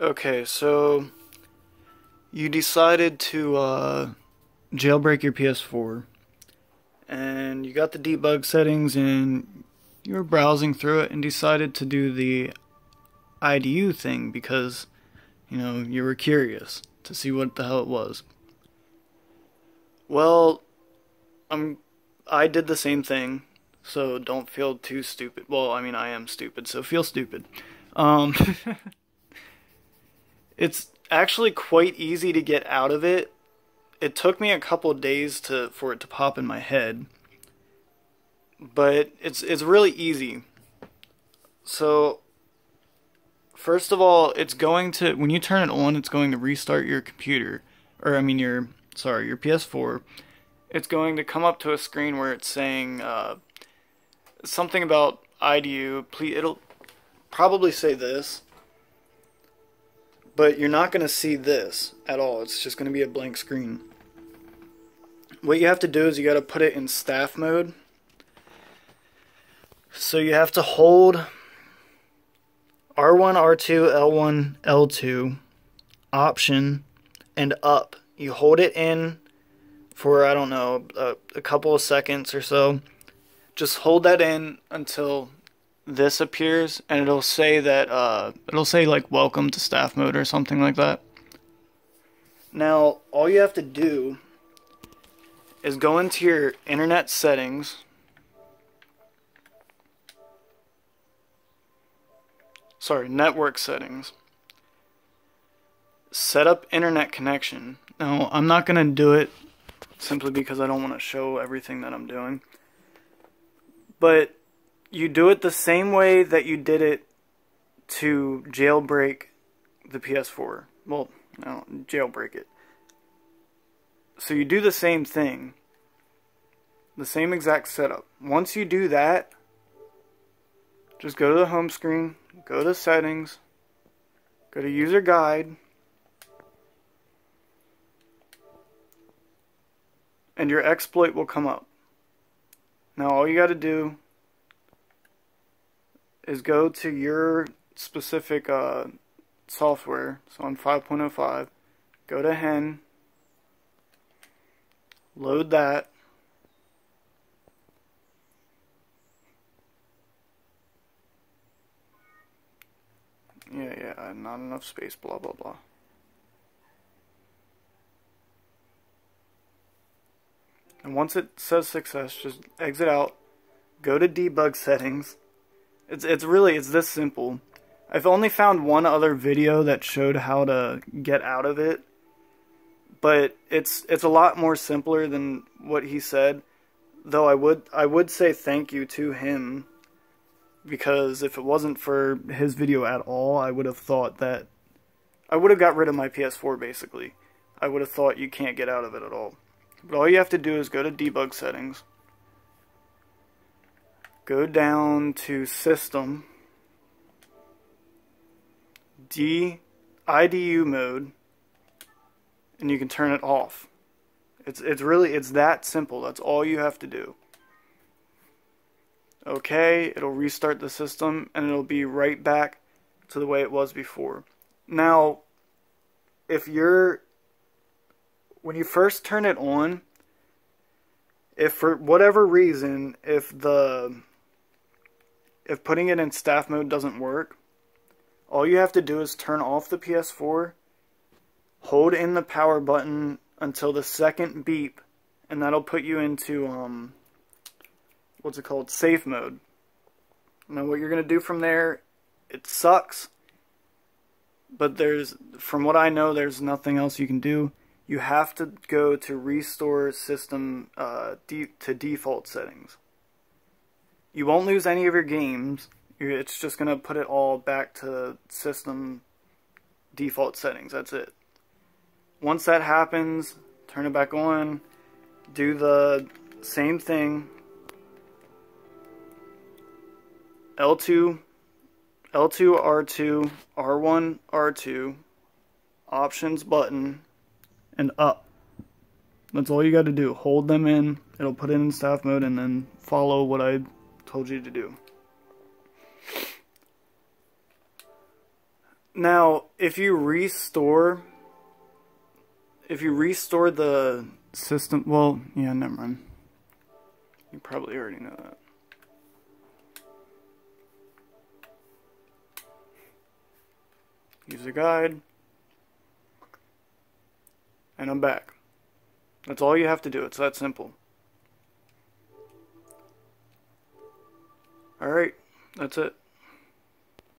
Okay, so you decided to uh, jailbreak your PS4, and you got the debug settings, and you were browsing through it, and decided to do the IDU thing because you know you were curious to see what the hell it was. Well, I'm I did the same thing, so don't feel too stupid. Well, I mean I am stupid, so feel stupid. Um It's actually quite easy to get out of it. It took me a couple days to for it to pop in my head. But it's it's really easy. So first of all, it's going to when you turn it on, it's going to restart your computer or I mean your sorry, your PS4. It's going to come up to a screen where it's saying uh, something about IDU. Please, it'll probably say this but you're not going to see this at all. It's just going to be a blank screen. What you have to do is you got to put it in staff mode. So you have to hold R1, R2, L1, L2, option, and up. You hold it in for, I don't know, a, a couple of seconds or so. Just hold that in until this appears and it'll say that uh, it'll say like welcome to staff mode or something like that. Now all you have to do is go into your internet settings. Sorry network settings. Set up internet connection. Now I'm not gonna do it simply because I don't want to show everything that I'm doing. But you do it the same way that you did it to jailbreak the PS4. Well, no, jailbreak it. So you do the same thing, the same exact setup. Once you do that, just go to the home screen, go to settings, go to user guide, and your exploit will come up. Now all you got to do is go to your specific uh, software. So on 5.05, go to Hen, load that. Yeah, yeah, not enough space, blah, blah, blah. And once it says success, just exit out, go to debug settings, it's it's really it's this simple. I've only found one other video that showed how to get out of it, but it's it's a lot more simpler than what he said. Though I would I would say thank you to him because if it wasn't for his video at all, I would have thought that I would have got rid of my PS4 basically. I would have thought you can't get out of it at all. But all you have to do is go to debug settings go down to System, D, IDU mode, and you can turn it off. It's, it's really, it's that simple. That's all you have to do. Okay, it'll restart the system and it'll be right back to the way it was before. Now, if you're, when you first turn it on, if for whatever reason, if the if putting it in staff mode doesn't work, all you have to do is turn off the PS4, hold in the power button until the second beep, and that'll put you into, um, what's it called, safe mode. Now what you're going to do from there, it sucks, but there's, from what I know, there's nothing else you can do. You have to go to restore system uh, de to default settings. You won't lose any of your games. It's just going to put it all back to system default settings. That's it. Once that happens, turn it back on. Do the same thing. L2, L2, R2, R1, R2, options button, and up. That's all you got to do. Hold them in. It'll put it in staff mode and then follow what I told you to do. Now, if you restore, if you restore the system, well, yeah, never mind. You probably already know that. Use User guide. And I'm back. That's all you have to do. It's that simple. Alright, that's it.